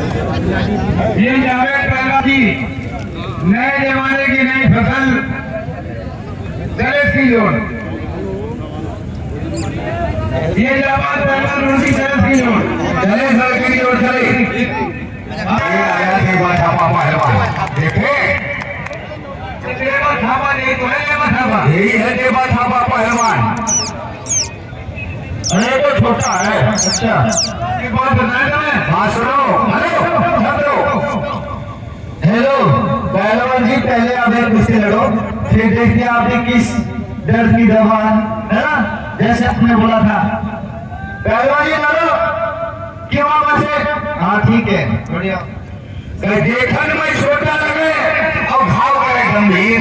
ये जावेद की नए जमाने की नई फ़सल दरस की जोड़ ये जावेद पहला उनकी दरस की की जोड़ चले। आया पहलवान देखे देवा थापा नहीं तो है देवा थापा यही है देवा थापा पहलवान अरे तो छोटा है हेलो हेलो हेलो पहलवान जी पहले आप एक मुझसे लड़ो। फिर देखिए आपने किस दर्द की दवा है ना? जैसे आपने बोला था। पहलवान जी, लड़ो। क्यों आप हाँ ठीक है। बढ़िया। देखन में छोटा लगे। और घाव करे गंभीर।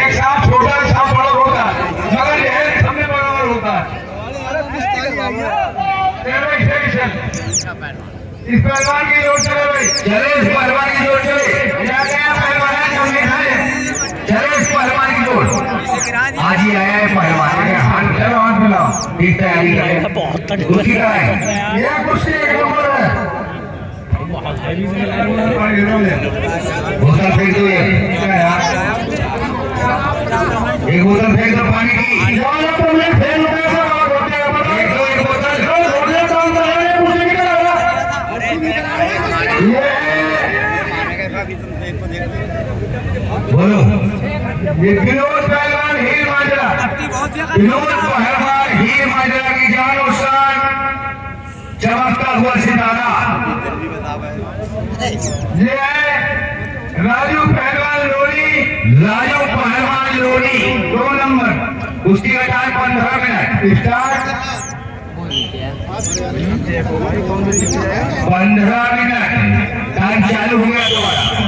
एक सांप छोटा एक सांप बड़ा होता है मगर यह सामने बराबर होता है चलो इसे पहलवान की ज़ोर चले भाई चले इस पहलवान की ज़ोर चले। पहलवान चले इस पहलवान की ज़ोर आज ही आया है पहलवान के हाथ चलो हाथ तैयारी का है। ये कुर्सी एक है। एक बोतल फेंक दो पानी की फेंक दो एक दो एक बोतल बोलो ये विनोद पहलवान हीर माजरा। विनोद पहलवान हीर माजरा की जान और शान। चमकता हुआ सितारा। ये है राजू पहलवान लोनी राजू पहलवान लोनी दो नंबर। उसकी का पंद्रह मिनट स्टार्ट पंद्रह मिनट। टाइम चालू हो गया दोबारा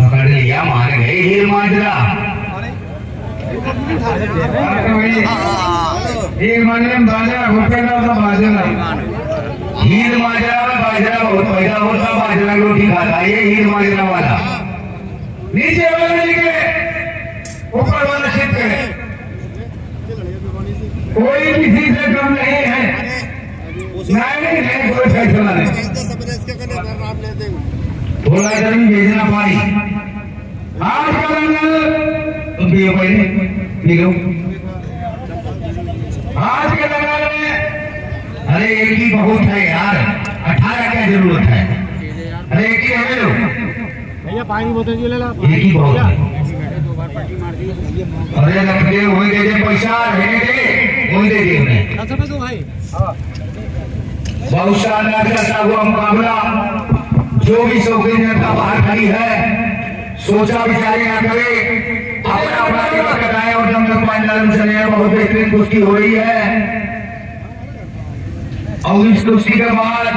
पकड़ लिया, मार गए हीर माजरा। हीर माजरा में माजरा होता बाजरा खाता, ये हीर वाला। नीचे वाले निकले, ऊपर वाला शिफ्ट करे कोई किसी से कम नहीं है। कोई फैसला नहीं थोड़ा भी भेजना पानी। आज का दंगल तुम पियो पहले पी लो आज के दंगल में अरे एक ही बहुत है यार अठारह क्या ज़रूरत है। अरे एक ही है लो। भैया पानी बोतल जी ले ला? एक ही बहुत है। अरे लड़के वही दे दे पैसा रहने दे वही दे दे उन्हें। अच्छा भाई। हुआ मुकाबला। जो भी शौकीन जनता बाहर खड़ी है सोचा विचारे ना करे। अपना अपना दिमाग कटाए और दम दम पानी चले। बहुत बेहतरीन कुश्ती हो रही है। और इस कुश्ती के बाद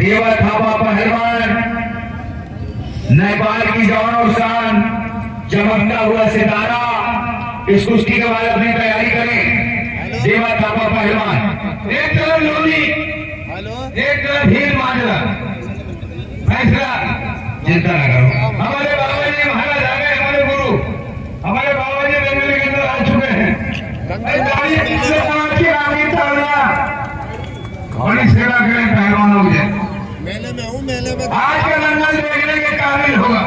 देवा थापा पहलवान। नेपाल की जवान और शान चमकता हुआ सितारा इस कुश्ती के बाद अपनी तैयारी करें। देवा थापा पहलवान। एक तरफ़ लोनी एक तरफ़ हीर माजरा। फैसला। चिंता न करो। हमारे बाबा जी महाराज आ गए हमारे गुरु। हमारे बाबा जी जंगल के अंदर आ चुके हैं। के बड़ी सेवा करें पहलवान जे मेले में हूँ मेले में आज के दंगल देखने के काबिल होगा।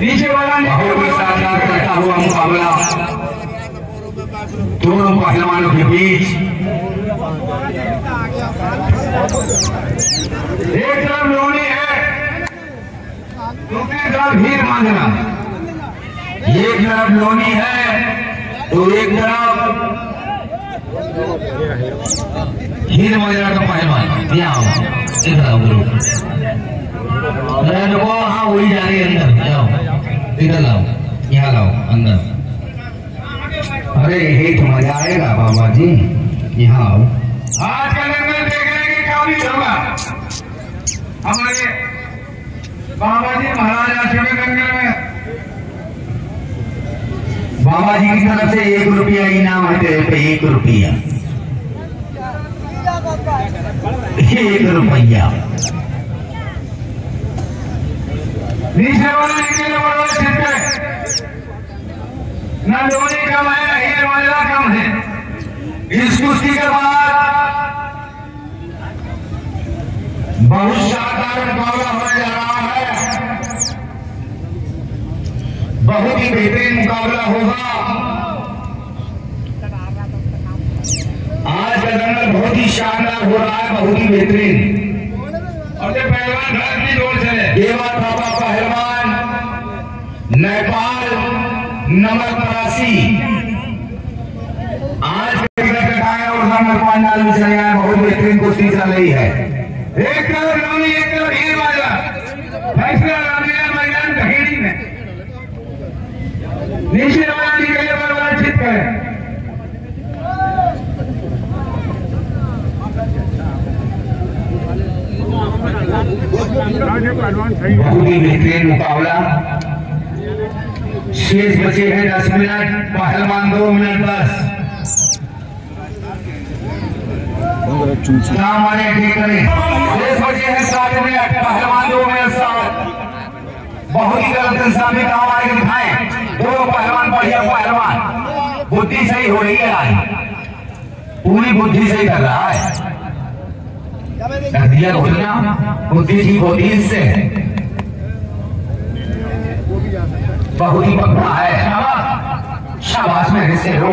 नीचे वाला बहुत ही शानदार करता हुआ मुकाबला। दोनों पहलवानों के बीच। एक तरफ़ लोनी है दूसरी तरफ़ हीर मांझना एक तरफ़ लोनी है तो एक तरफ़ हीर मांझना का पहलवान यहाँ इधर गुरु अरे देखो हाँ वही जा रही है अंदर जाओ इधर लाओ यहाँ लाओ अंदर अरे यही तो मज़ा आएगा बाबा जी यहाँ आओ आज का लंगर देखने के काबिल होगा हमारे बाबा जी महाराज बाबा जी की तरफ़ से एक रुपया इनाम है तेरे पे एक रुपया एक रुपया कम है कम है इस के बाद बहुत होने जा रहा है बहुत ही बेहतरीन मुकाबला होगा। आज का दंगल बहुत ही शानदार हो रहा है, बहुत ही बेहतरीन। और ये पहलवान भारत से देवा बाबा पहलवान, नेपाल नमक परासी आज पाँच नाल चले आए, बहुत बेहतरीन कुश्ती चल रही है। एक करोड़ एक करोड़ हीर वाला फैसला रामलीला मैदान कहेड़ी में बहुत ही बेहतरीन मुकाबला। शेष बचे हैं दस मिनट, पहलवान दो मिनट दस नाम आने ठीक करें। शेष बचे हैं सात मिनट, पहलवान दो मिनट सात। बहुत ही गलत इंसान में आगे दिखाए दो पहलवान, बढ़िया पहलवान। बुद्धि सही हो रही है पूरी बुद्धि सही कर रहा है। बुद्धि ठीक होती है इससे। बहुत ही पक्का है। शाबाश मेरे से रो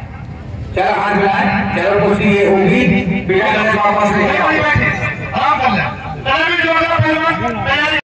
चलो हाथ मिलाए। चलो कुछ ये होगी। बिना वापस नहीं